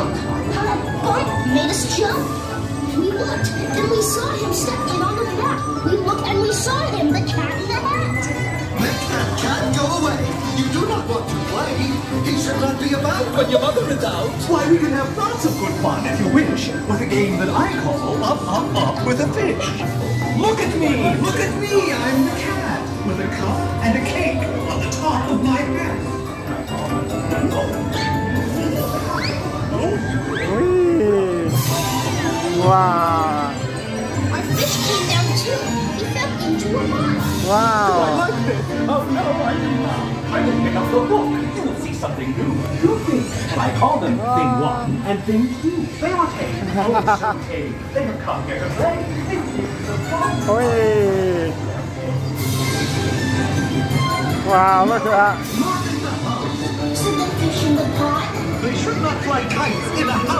Bart made us jump. We looked, then we saw him step in on the mat. We looked and we saw him, the cat in the hat. The cat can't go away. You do not want to play. He should not be about when your mother is out. Why, we can have lots of good fun, if you wish, with a game that I call Up, Up, Up with a Fish. Look at me! Look at me! I'm the cat, with a cup and a cake on the top of my head. Fish came down too. He fell into a pond. Wow! like this? Oh, no, I do not. I will pick up the book. You will see something new. Two things. And I call them Thing One and Thing Two. They are tame. Oh, so tame. They have come here to play. They think the fun. Whee! Wow, look at that! Said the fish in the pond. They should not fly kites in a house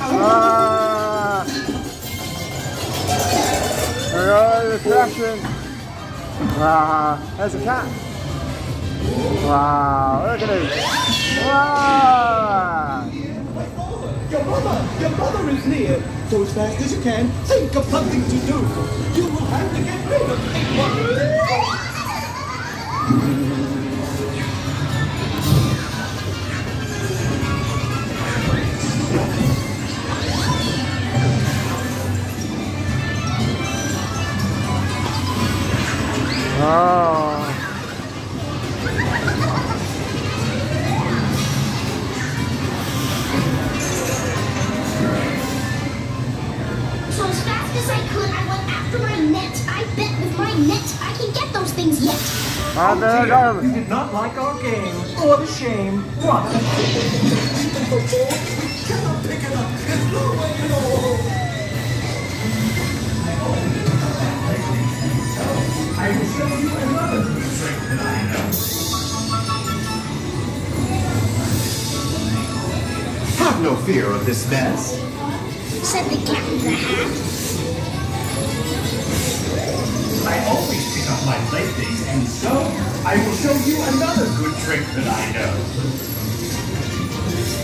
Ah! Oh, the crashing! Ah, there's a cat! Wow, look at him! Wow! Your mother, your mother is near. Go as fast as you can, think of something to do. You will have to get rid Oh, there it Dear, you goes! did not like our game. Oh, what a shame. What a shame. Cannot pick it up. Have no fear of this mess. Said the cat in the hat. I always pick up my playthings, and so I will show you another good trick that I know.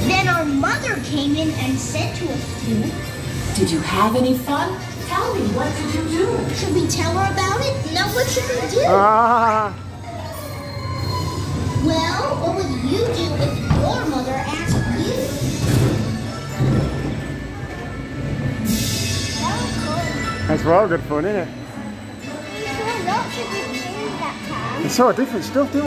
Then our mother came in and said to us, Did you have any fun? Tell me, what did you do? should we tell her about it? Now what should we do? Ah! Well, what would you do That's well good fun, isn't it? We saw lots of good things that time. It's so different stuff, didn't